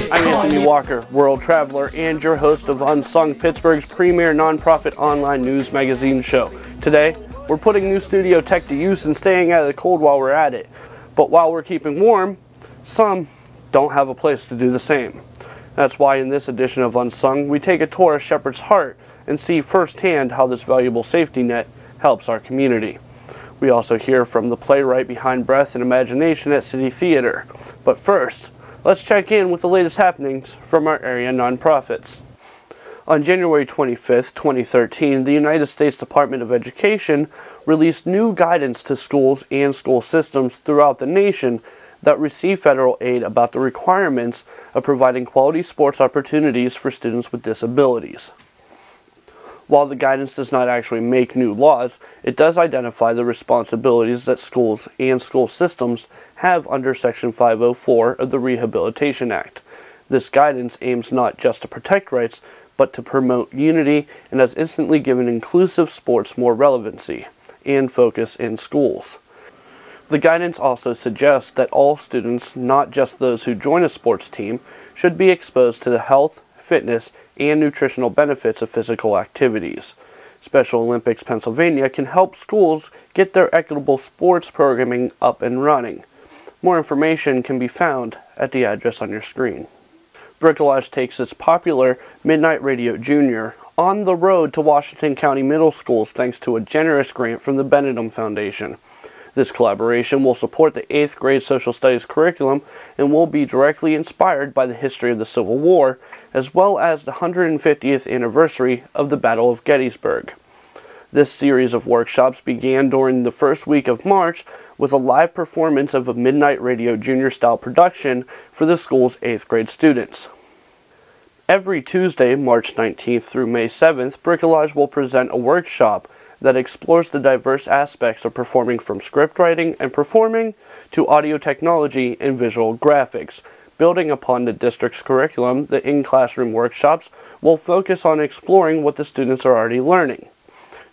I'ma crush it. I'm Anthony Walker, world traveler and your host of Unsung, Pittsburgh's premier nonprofit online news magazine show. Today, we're putting new studio tech to use and staying out of the cold while we're at it. But while we're keeping warm, some don't have a place to do the same. That's why in this edition of Unsung, we take a tour of Shepherd's Heart and see firsthand how this valuable safety net helps our community. We also hear from the playwright behind Breath and Imagination at City Theatre. But first, let's check in with the latest happenings from our area nonprofits. On January 25, 2013, the United States Department of Education released new guidance to schools and school systems throughout the nation that receive federal aid about the requirements of providing quality sports opportunities for students with disabilities. While the guidance does not actually make new laws, it does identify the responsibilities that schools and school systems have under Section 504 of the Rehabilitation Act. This guidance aims not just to protect rights, but to promote unity and has instantly given inclusive sports more relevancy and focus in schools. The guidance also suggests that all students, not just those who join a sports team, should be exposed to the health, fitness, and nutritional benefits of physical activities. Special Olympics Pennsylvania can help schools get their equitable sports programming up and running. More information can be found at the address on your screen. Bricolage takes its popular Midnight Radio Junior on the road to Washington County Middle Schools thanks to a generous grant from the Benedum Foundation. This collaboration will support the 8th grade social studies curriculum and will be directly inspired by the history of the Civil War, as well as the 150th anniversary of the Battle of Gettysburg. This series of workshops began during the first week of March with a live performance of a Midnight Radio Junior style production for the school's 8th grade students. Every Tuesday, March 19th through May 7th, Bricolage will present a workshop that explores the diverse aspects of performing from script writing and performing to audio technology and visual graphics. Building upon the district's curriculum, the in-classroom workshops will focus on exploring what the students are already learning.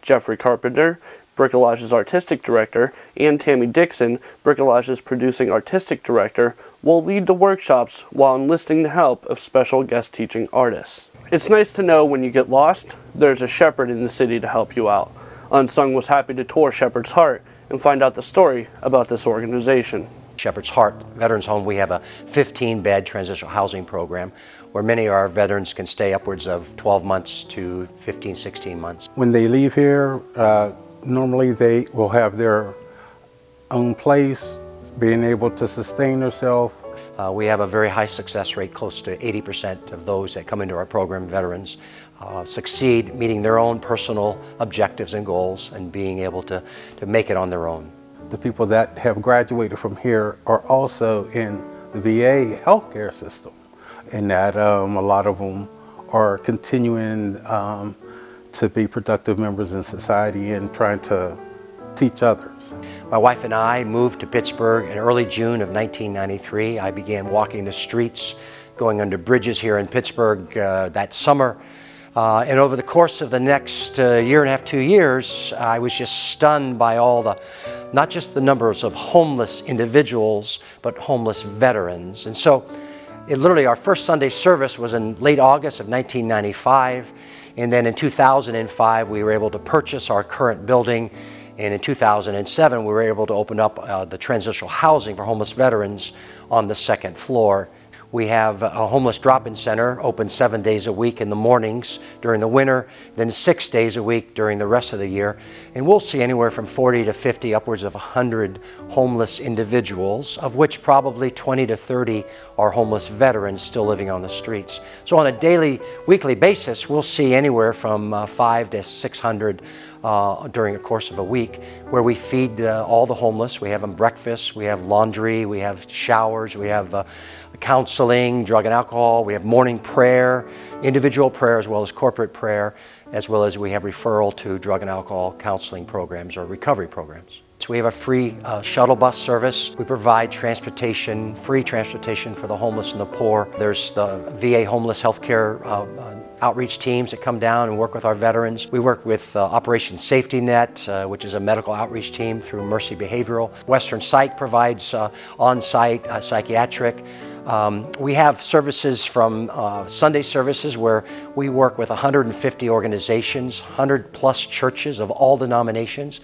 Jeffrey Carpenter, Bricolage's artistic director, and Tami Dixon, Bricolage's producing artistic director, will lead the workshops while enlisting the help of special guest teaching artists. It's nice to know when you get lost, there's a shepherd in the city to help you out. Unsung was happy to tour Shepherd's Heart and find out the story about this organization. Shepherd's Heart Veterans Home, we have a 15 bed transitional housing program where many of our veterans can stay upwards of 12 months to 15, 16 months. When they leave here, uh, normally they will have their own place, being able to sustain themselves. Uh, we have a very high success rate, close to 80% of those that come into our program, veterans, uh, succeed meeting their own personal objectives and goals and being able to, to make it on their own. The people that have graduated from here are also in the VA healthcare system, and that um, a lot of them are continuing um, to be productive members in society and trying to teach others. My wife and I moved to Pittsburgh in early June of 1993. I began walking the streets, going under bridges here in Pittsburgh uh, that summer. Uh, and over the course of the next uh, year and a half, two years, I was just stunned by all the, not just the numbers of homeless individuals, but homeless veterans. And so, it literally, our first Sunday service was in late August of 1995. And then in 2005, we were able to purchase our current building. And in 2007, we were able to open up uh, the transitional housing for homeless veterans on the second floor. We have a homeless drop-in center open seven days a week in the mornings during the winter, then six days a week during the rest of the year. And we'll see anywhere from 40 to 50, upwards of 100 homeless individuals, of which probably 20 to 30 are homeless veterans still living on the streets. So on a daily, weekly basis, we'll see anywhere from uh, five to 600 uh, during the course of a week where we feed uh, all the homeless. We have them breakfast, we have laundry, we have showers, we have uh, counseling, drug and alcohol, we have morning prayer, individual prayer as well as corporate prayer, as well as we have referral to drug and alcohol counseling programs or recovery programs. So we have a free uh, shuttle bus service. We provide transportation, free transportation for the homeless and the poor. There's the VA homeless healthcare uh, uh, outreach teams that come down and work with our veterans. We work with uh, Operation Safety Net, uh, which is a medical outreach team through Mercy Behavioral. Western Psych provides uh, on-site uh, psychiatric Um, we have services from uh, Sunday services where we work with 150 organizations, 100 plus churches of all denominations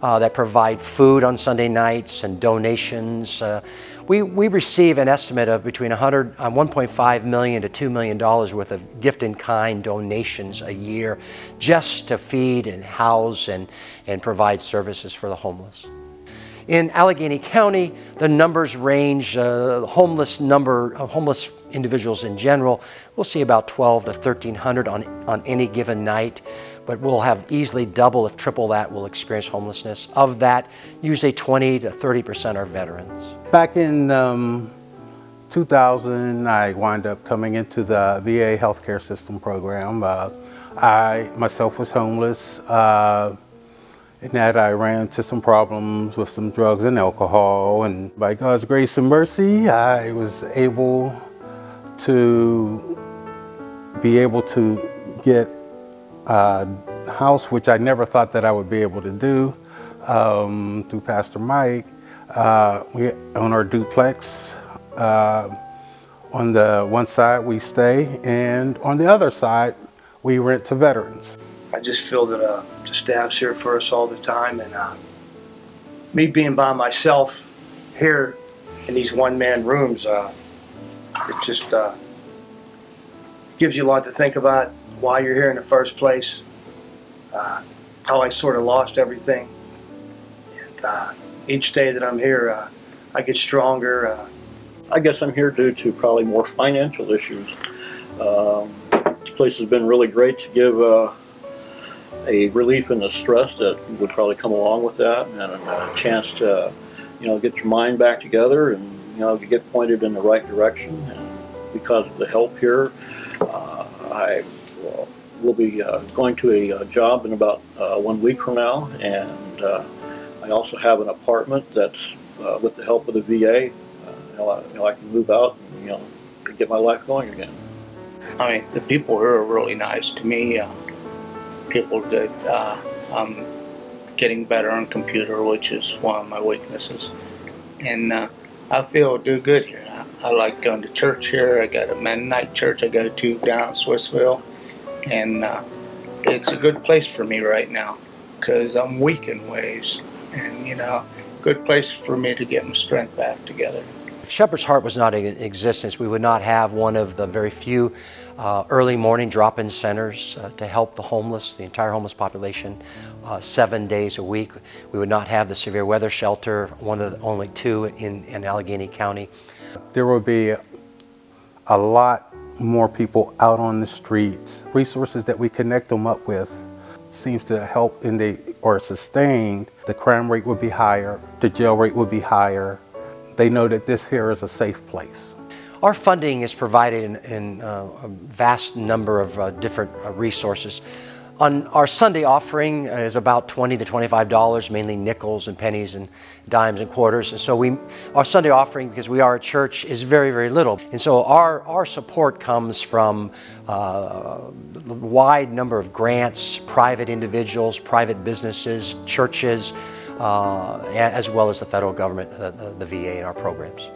uh, that provide food on Sunday nights and donations. Uh, we, we receive an estimate of between 100, uh, 1.5 million to 2 million dollars worth of gift in kind donations a year just to feed and house and, and provide services for the homeless. In Allegheny County, the numbers range, uh, homeless number of homeless individuals in general, we'll see about 12 to 1,300 on, on any given night, but we'll have easily double, if triple that, will experience homelessness. Of that, usually 20 to 30% are veterans. Back in um, 2000, I wound up coming into the VA healthcare system program. Uh, I myself was homeless. Uh, in that I ran into some problems with some drugs and alcohol and by God's grace and mercy I was able to be able to get a house which I never thought that I would be able to do um, through Pastor Mike. Uh, we own our duplex. Uh, on the one side we stay and on the other side we rent to veterans. I just feel that uh, the staff's here for us all the time, and uh, me being by myself here in these one-man rooms, uh, it just uh, gives you a lot to think about. Why you're here in the first place, uh, how I sort of lost everything, and uh, each day that I'm here, I get stronger. I guess I'm here due to probably more financial issues. Um, this place has been really great to give a relief in the stress that would probably come along with that, and a chance to, you know, get your mind back together and you know get pointed in the right direction. And because of the help here, uh, I will be uh, going to a, a, job in about uh, one week from now, and uh, I also have an apartment that's uh, with the help of the VA. You know, I, you know, I can move out and you know get my life going again. I mean, the people here are really nice to me. People that uh, I'm getting better on computer, which is one of my weaknesses. And uh, I feel do good here. I, I, like going to church here. I got a Mennonite church I go to down in Swissvale. And uh, it's a good place for me right now because I'm weak in ways. And, you know, good place for me to get my strength back together. Shepherd's Heart was not in existence, we would not have one of the very few uh, early morning drop-in centers uh, to help the homeless, the entire homeless population, uh, seven days a week. We would not have the severe weather shelter, one of the only two in, in Allegheny County. There will be a lot more people out on the streets. Resources that we connect them up with seems to help in the or sustain the crime rate would be higher, the jail rate would be higher, they know that this here is a safe place. Our funding is provided in, in uh, a vast number of uh, different uh, resources. On our Sunday offering is about 20 to 25 dollars, mainly nickels and pennies and dimes and quarters. And so we, our Sunday offering, because we are a church, is very, very little. And so our, our support comes from uh, a wide number of grants, private individuals, private businesses, churches, uh, as well as the federal government, the, the, VA and our programs.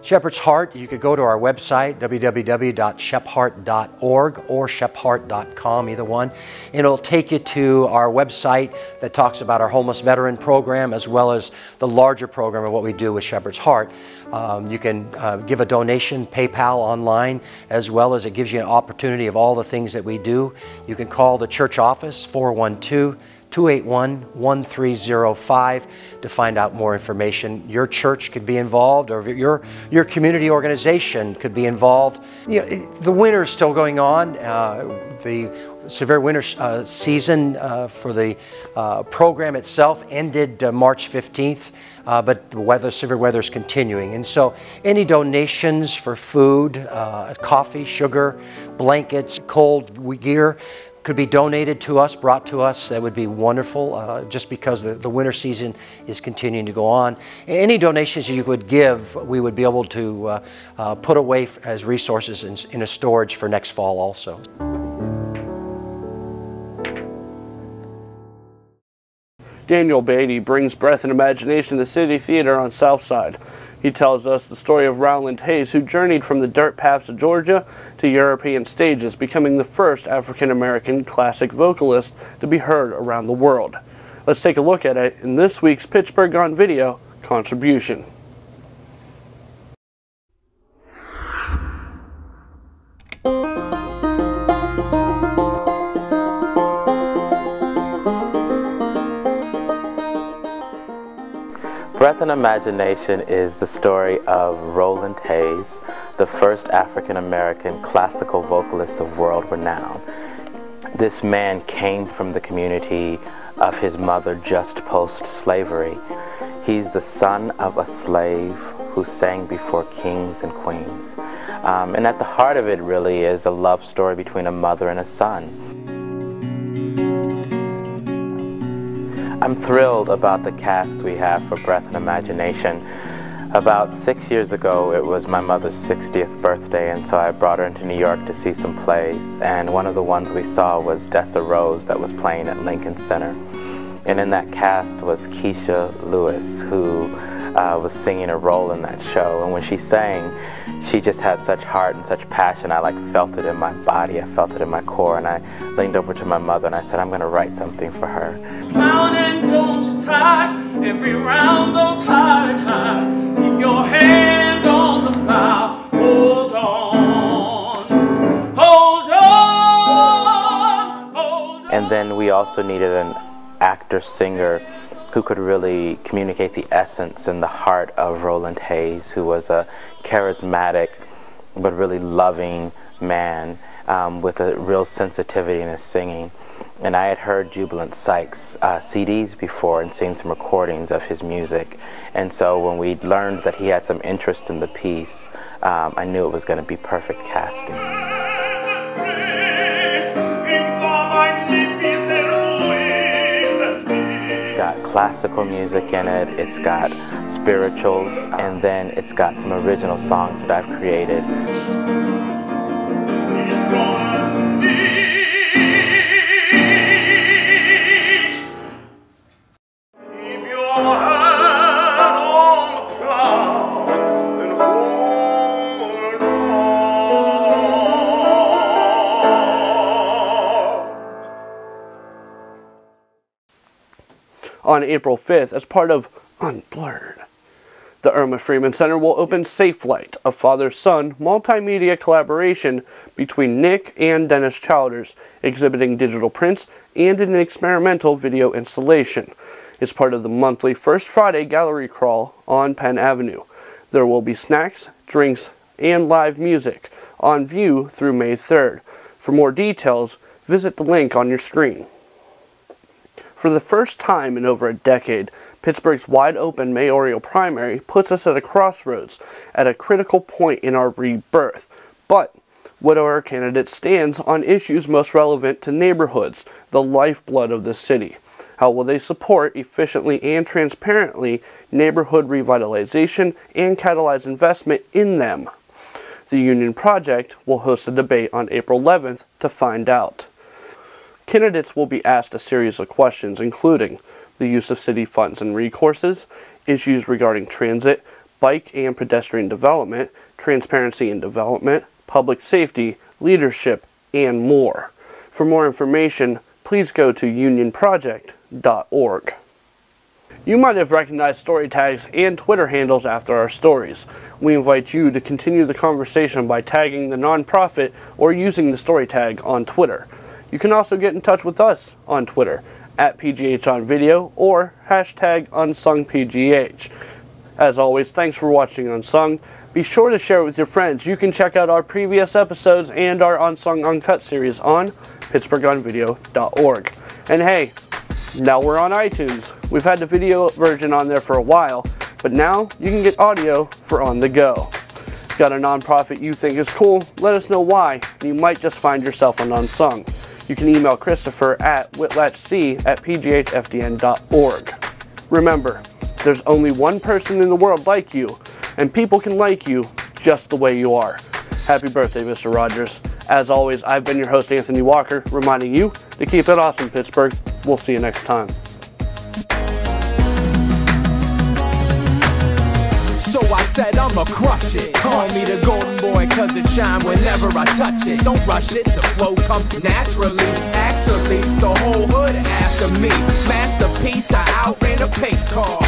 Shepherd's Heart, you could go to our website, www.shephart.org or shephart.com, either one, and it'll take you to our website that talks about our homeless veteran program as well as the larger program of what we do with Shepherd's Heart. Um, you can uh, give a donation, PayPal online, as well as it gives you an opportunity of all the things that we do. You can call the church office, 412 281 1305 to find out more information. Your church could be involved, or your, your community organization could be involved. You know, the winter is still going on. Uh, the severe winter uh, season uh, for the uh, program itself ended uh, March 15th. Uh, but the weather, severe weather is continuing. And so any donations for food, coffee, sugar, blankets, cold gear, could be donated to us, brought to us, that would be wonderful uh, just because the, the winter season is continuing to go on. Any donations you would give, we would be able to uh, uh, put away as resources in, in a storage for next fall also. Daniel Beaty brings breath and imagination to City Theatre on Southside. He tells us the story of Roland Hayes, who journeyed from the dirt paths of Georgia to European stages, becoming the first African American classic vocalist to be heard around the world. Let's take a look at it in this week's Pittsburgh on Video contribution. Breath and Imagination is the story of Roland Hayes, the first African American classical vocalist of world renown. This man came from the community of his mother just post slavery. He's the son of a slave who sang before kings and queens. Um, and at the heart of it really is a love story between a mother and a son. I'm thrilled about the cast we have for Breath and Imagination. About six years ago, it was my mother's 60th birthday, and so I brought her into New York to see some plays. And one of the ones we saw was Dessa Rose that was playing at Lincoln Center. And in that cast was Kecia Lewis, who uh, was singing a role in that show. And when she sang, she just had such heart and such passion. I like felt it in my body, I felt it in my core. And I leaned over to my mother and I said, I'm going to write something for her. and don't you tie. Every round goes and. Keep your hand on the plow. Hold on. Hold on. Hold on. And then we also needed an actor singer who could really communicate the essence and the heart of Roland Hayes, who was a charismatic but really loving man um, with a real sensitivity in his singing. And I had heard Jubilant Sykes uh, CDs before and seen some recordings of his music. And so when we learned that he had some interest in the piece, um, I knew it was going to be perfect casting. Got classical music in it, it's got spirituals, and then it's got some original songs that I've created. On. April 5th, as part of Unblurred, the Irma Freeman Center will open Safe Light, a father-son multimedia collaboration between Nick and Dennis Childers, exhibiting digital prints and an experimental video installation. It's part of the monthly First Friday gallery crawl on Penn Avenue. There will be snacks, drinks, and live music on view through May 3rd. For more details, visit the link on your screen. For the first time in over a decade, Pittsburgh's wide open mayoral primary puts us at a crossroads, at a critical point in our rebirth. But what are our candidate stands on issues most relevant to neighborhoods, the lifeblood of the city. How will they support efficiently and transparently neighborhood revitalization and catalyze investment in them? The Union Project will host a debate on April 11th to find out. Candidates will be asked a series of questions, including the use of city funds and recourses, issues regarding transit, bike and pedestrian development, transparency in development, public safety, leadership, and more. For more information, please go to unionproject.org. You might have recognized story tags and Twitter handles after our stories. We invite you to continue the conversation by tagging the nonprofit or using the story tag on Twitter. You can also get in touch with us on Twitter at PGH on Video or hashtag UnsungPGH. As always, thanks for watching Unsung. Be sure to share it with your friends. You can check out our previous episodes and our Unsung Uncut series on PittsburghOnVideo.org. And hey, now we're on iTunes. We've had the video version on there for a while, but now you can get audio for on the go. Got a nonprofit you think is cool? Let us know why. You might just find yourself on Unsung. You can email Christopher at whitlatchc at pghfdn.org. Remember, there's only one person in the world like you, and people can like you just the way you are. Happy birthday, Mr. Rogers. As always, I've been your host, Anthony Walker, reminding you to keep it awesome, Pittsburgh. We'll see you next time. Said I'ma crush it. Call me the golden boy, cause it shine whenever I touch it. Don't rush it, the flow come naturally. Actually, the whole hood after me. Masterpiece, I outran a pace car.